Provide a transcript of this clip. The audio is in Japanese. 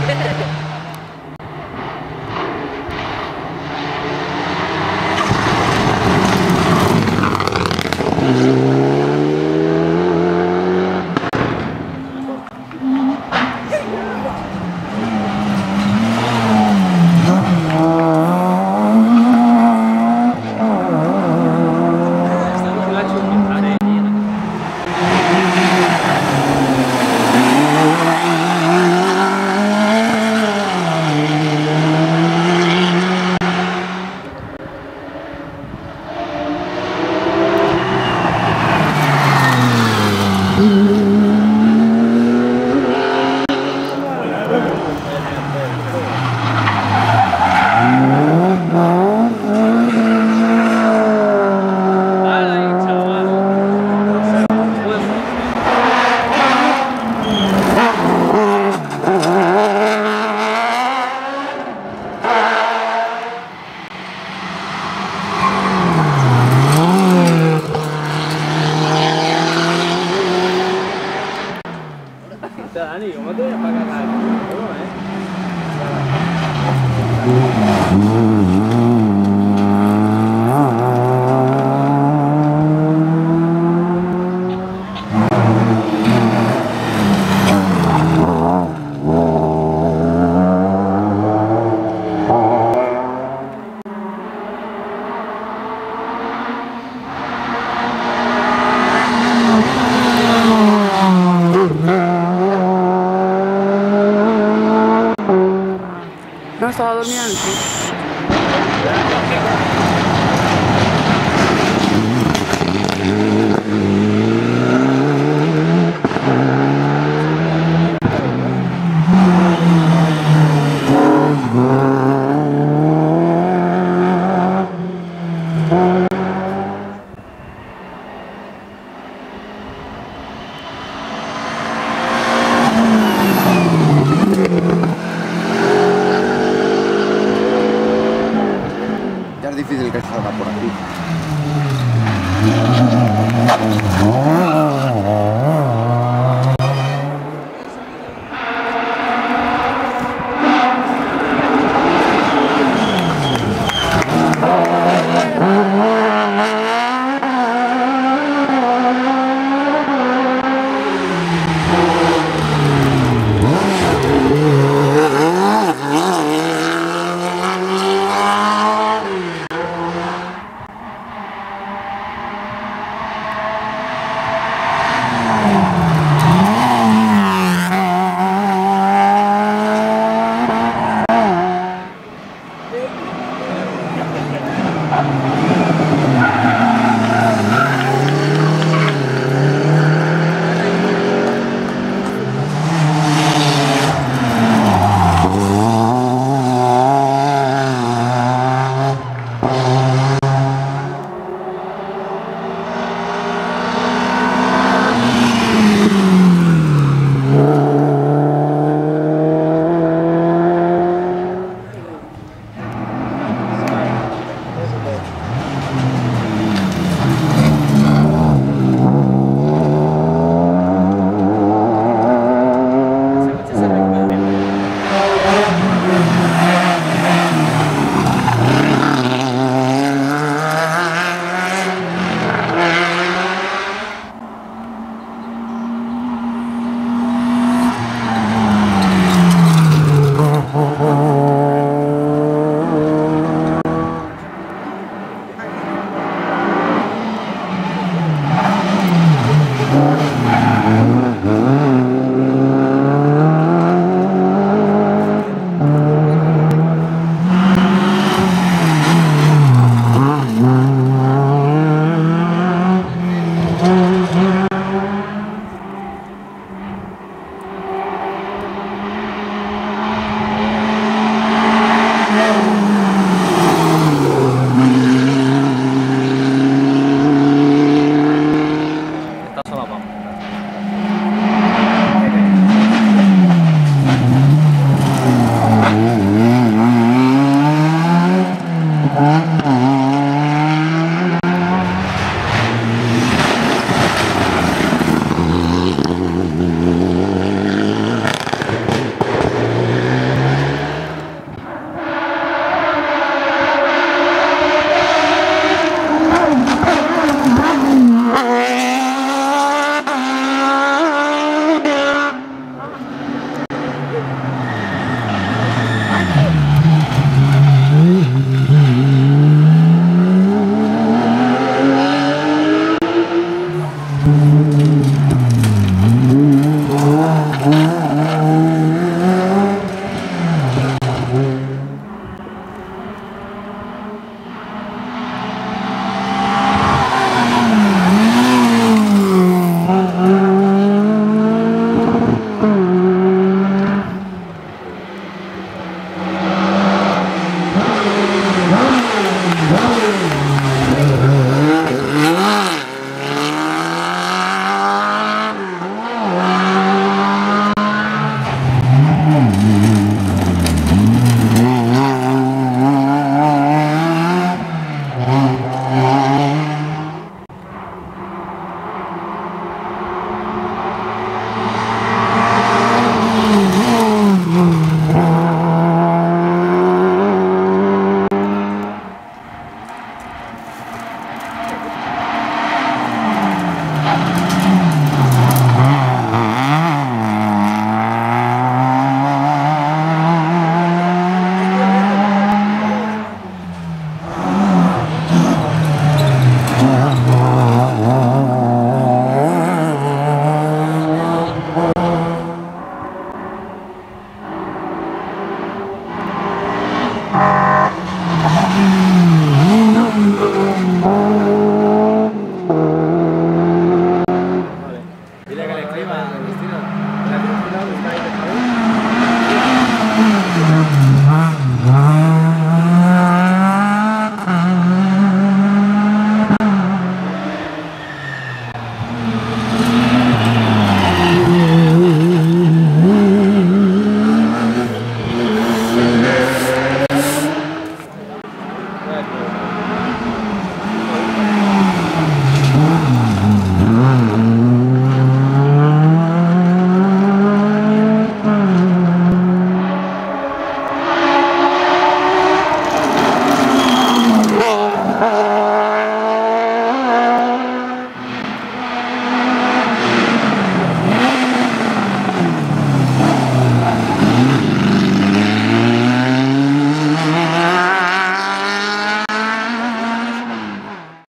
Yeah. ahorita, Dani, ¿cómo te voy a pagar nada? No, ¿eh?